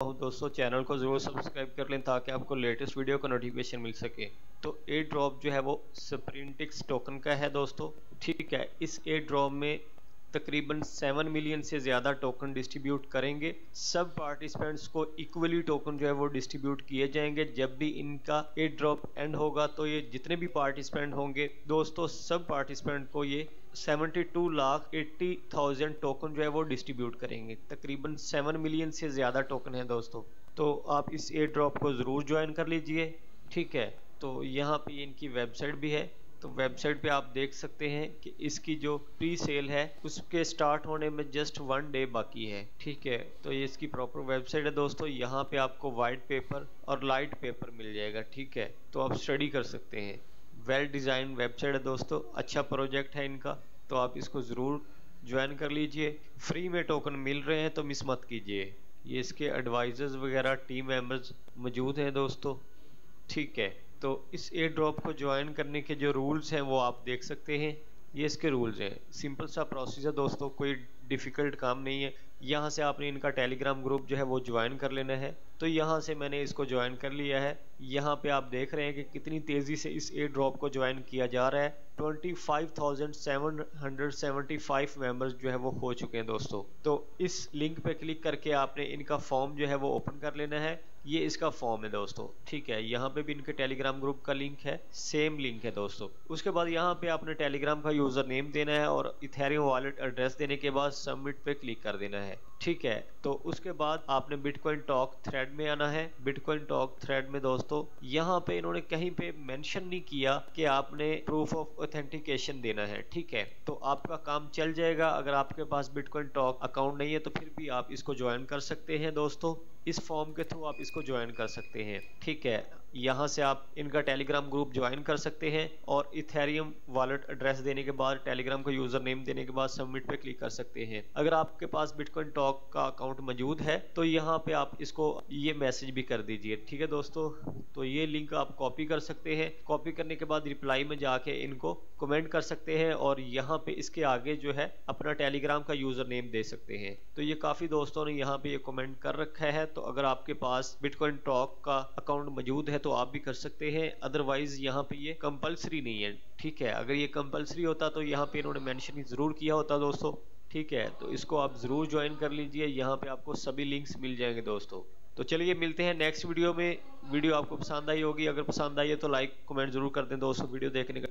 दोस्तों, चैनल को ज़रूर सब्सक्राइब कर लें ताकि आपको लेटेस्ट वीडियो का नोटिफिकेशन मिल सके। तो ए ड्रॉप जो है वो स्प्रिंटिक्स टोकन का है दोस्तों, ठीक है? इस ए ड्रॉप में तकरीबन सेवन मिलियन से ज़्यादा टोकन डिस्ट्रीब्यूट करेंगे। सब पार्टिसिपेंट्स को इक्वली टोकन जो है वो डिस्ट्रीब्यूट किए जाएँगे। जब भी इनका ए ड्रॉप एंड होगा तो ये जितने भी पार्टिसिपेंट होंगे, दोस्तों, सब पार्टिसिपेंट को ये 72 लाख 80 थाउज़ेंड टोकन जो है वो डिस्ट्रीब्यूट करेंगे। तकरीबन 7 मिलियन से ज़्यादा टोकन है दोस्तों। तो आप इस ए ड्रॉप को ज़रूर ज्वाइन कर लीजिए। ठीक है तो यहाँ पे इनकी वेबसाइट भी है। तो वेबसाइट पे आप देख सकते हैं कि इसकी जो प्री सेल है, उसके स्टार्ट होने में जस्ट वन डे बाकी है। ठीक है? तो ये इसकी प्रॉपर वेबसाइट है दोस्तों। यहाँ पे आपको वाइट पेपर और लाइट पेपर मिल जाएगा। ठीक है? तो आप स्टडी कर सकते हैं। वेल डिज़ाइन वेबसाइट है दोस्तों। अच्छा प्रोजेक्ट है इनका। तो आप इसको ज़रूर ज्वाइन कर लीजिए। फ्री में टोकन मिल रहे हैं तो मिस मत कीजिए। ये इसके एडवाइज़र्स वगैरह टीम मेंबर्स मौजूद हैं दोस्तों। ठीक है? तो इस एयर ड्रॉप को ज्वाइन करने के जो रूल्स हैं, वो आप देख सकते हैं। ये इसके रूल्स हैं। सिंपल सा प्रोसीजर दोस्तों, कोई डिफ़िकल्ट काम नहीं है। यहाँ से आपने इनका टेलीग्राम ग्रुप जो है वो ज्वाइन कर लेना है। तो यहाँ से मैंने इसको ज्वाइन कर लिया है। यहाँ पे आप देख रहे हैं कि कितनी तेज़ी से इस एयर ड्रॉप को ज्वाइन किया जा रहा है। 25,775 मेंबर्स जो है वो हो चुके हैं दोस्तों। तो इस लिंक पे क्लिक करके आपने इनका फॉर्म जो है वो ओपन कर लेना है। ये इसका फॉर्म है दोस्तों। ठीक है यहाँ पे भी इनके टेलीग्राम ग्रुप का लिंक है। सेम लिंक है दोस्तों। उसके बाद यहाँ पे आपने टेलीग्राम का यूज़र नेम देना है और इथेरियम वॉलेट एड्रेस देने के बाद सबमिट पे क्लिक कर देना है, ठीक है? तो उसके बाद आपने बिटकॉइन टॉक थ्रेड में आना है। बिटकॉइन टॉक थ्रेड में दोस्तों, यहाँ पे इन्होंने कहीं पे मेंशन नहीं किया कि आपने प्रूफ ऑफ़ ऑथेंटिकेशन देना है, ठीक है? तो आपका काम चल जाएगा। अगर आपके पास बिटकॉइन टॉक अकाउंट नहीं है तो फिर भी आप इसको ज्वाइन कर सकते हैं दोस्तों। इस फॉर्म के थ्रू आप इसको ज्वाइन कर सकते हैं। ठीक है, यहाँ से आप इनका टेलीग्राम ग्रुप ज्वाइन कर सकते हैं और इथेरियम वॉलेट एड्रेस देने के बाद, टेलीग्राम का यूज़र नेम देने के बाद सबमिट पे क्लिक कर सकते हैं। अगर आपके पास बिटकॉइन टॉक का अकाउंट मौजूद है तो यहाँ पे आप इसको ये मैसेज भी कर दीजिए। ठीक है दोस्तों तो ये लिंक आप कॉपी कर सकते हैं। कॉपी करने के बाद रिप्लाई में जाके इनको कमेंट कर सकते हैं और यहाँ पे इसके आगे जो है अपना टेलीग्राम का यूज़र नेम दे सकते हैं। तो ये काफ़ी दोस्तों ने यहाँ पे ये कमेंट कर रखा है तो अगर आपके पास बिटकॉइन टॉक का अकाउंट मौजूद है तो आप भी कर सकते हैं। अदरवाइज़ यहाँ पे ये कंपलसरी नहीं है, ठीक है? अगर ये कंपलसरी होता तो यहाँ पे इन्होंने मेंशन ज़रूर किया होता, दोस्तों, ठीक है? तो इसको आप ज़रूर ज्वाइन कर लीजिए। यहाँ पे आपको सभी लिंक्स मिल जाएँगे, दोस्तों। तो चलिए, मिलते हैं नेक्स्ट वीडियो में। वीडियो आपको पसंद आई होगी। अगर पसंद आई है तो लाइक कमेंट ज़रूर कर दें, दोस्तों। वीडियो देखने का